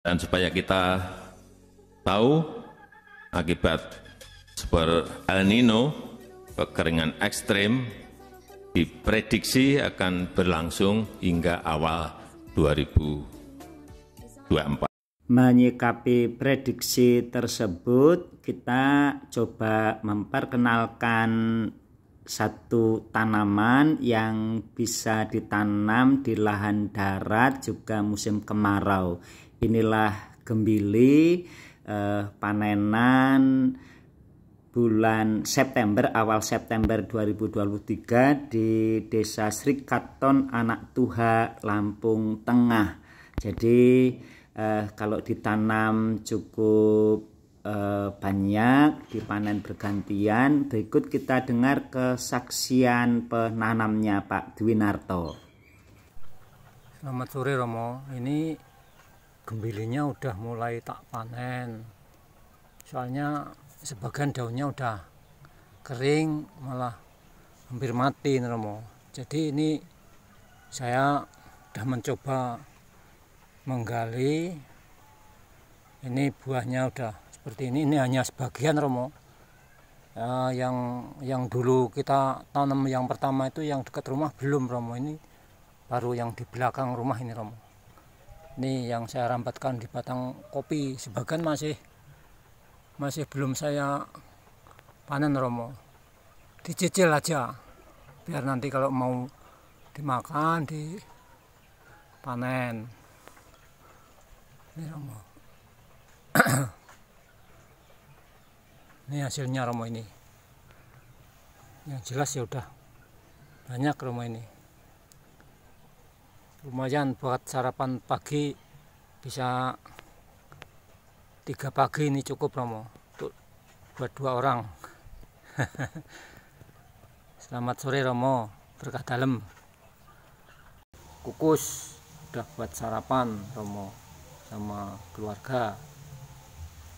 Dan supaya kita tahu akibat super El Nino, kekeringan ekstrim diprediksi akan berlangsung hingga awal 2024. Menyikapi prediksi tersebut, kita coba memperkenalkan satu tanaman yang bisa ditanam di lahan darat juga musim kemarau inilah gembili eh, panenan bulan September awal September 2023 di Desa Srikaton Anak Tuha Lampung Tengah. Jadi eh, kalau ditanam cukup eh, banyak dipanen bergantian. Berikut kita dengar kesaksian penanamnya Pak Dwinarto. Selamat sore Romo. Ini gembilinya udah mulai tak panen soalnya sebagian daunnya udah kering malah hampir mati Romo jadi ini saya sudah mencoba menggali ini buahnya udah seperti ini ini hanya sebagian Romo. Ya, yang yang dulu kita tanam yang pertama itu yang dekat rumah belum Romo. Ini baru yang di belakang rumah ini Romo. Ini yang saya rampatkan di batang kopi. Sebagian masih masih belum saya panen Romo. Dicicil aja biar nanti kalau mau dimakan di panen ini Romo ini hasilnya Romo ini. Yang jelas ya udah banyak Romo ini. Lumayan buat sarapan pagi bisa tiga pagi ini cukup Romo untuk buat dua orang. Selamat sore Romo berkah dalam. Kukus udah buat sarapan Romo sama keluarga.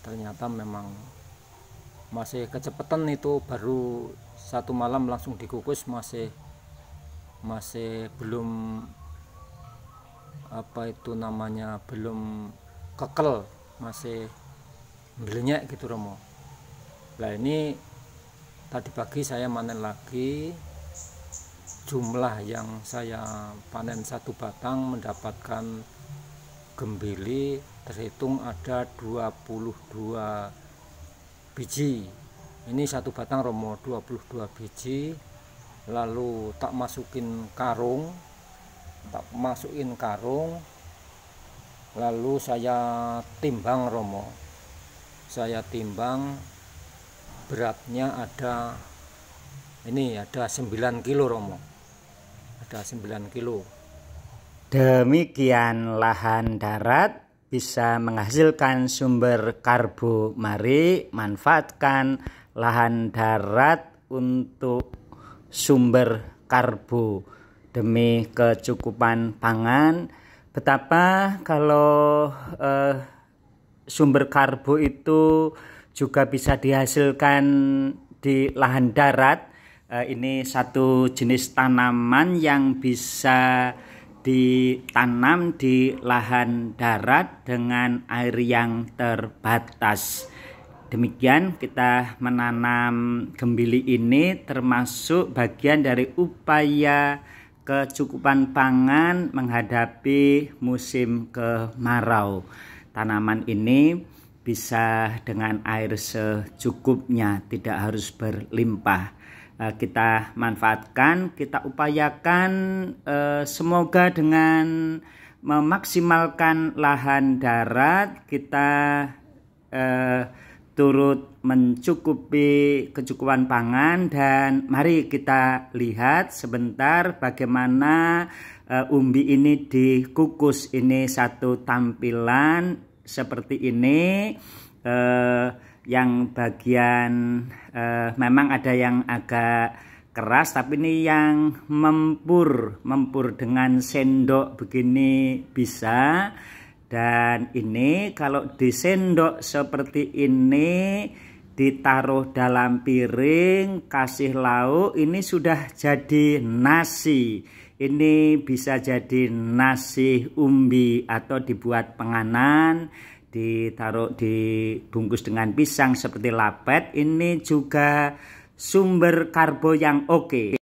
Ternyata memang masih kecepatan itu baru satu malam langsung dikukus masih masih belum apa itu namanya belum kekel masih belinya gitu Romo. Nah ini tadi pagi saya panen lagi jumlah yang saya panen satu batang mendapatkan gembili terhitung ada 22 biji. Ini satu batang Romo 22 biji. Lalu tak masukin karung. Tak masukin karung. Lalu saya timbang Romo. Saya timbang. Beratnya ada ini ada 9 kilo Romo. Ada 9 kilo. Demikian lahan darat bisa menghasilkan sumber karbo mari manfaatkan lahan darat untuk sumber karbo demi kecukupan pangan. Betapa kalau eh, sumber karbo itu juga bisa dihasilkan di lahan darat. Eh, ini satu jenis tanaman yang bisa ditanam di lahan darat dengan air yang terbatas. Demikian kita menanam gembili ini termasuk bagian dari upaya kecukupan pangan menghadapi musim kemarau. Tanaman ini bisa dengan air secukupnya, tidak harus berlimpah. Eh, kita manfaatkan, kita upayakan eh, semoga dengan memaksimalkan lahan darat kita eh, turut mencukupi kecukupan pangan dan mari kita lihat sebentar bagaimana umbi ini dikukus. Ini satu tampilan seperti ini yang bagian uh, memang ada yang agak keras tapi ini yang mempur mempur dengan sendok begini bisa. Dan ini kalau disendok seperti ini ditaruh dalam piring kasih lauk ini sudah jadi nasi. Ini bisa jadi nasi umbi atau dibuat penganan ditaruh dibungkus dengan pisang seperti lapet ini juga sumber karbo yang oke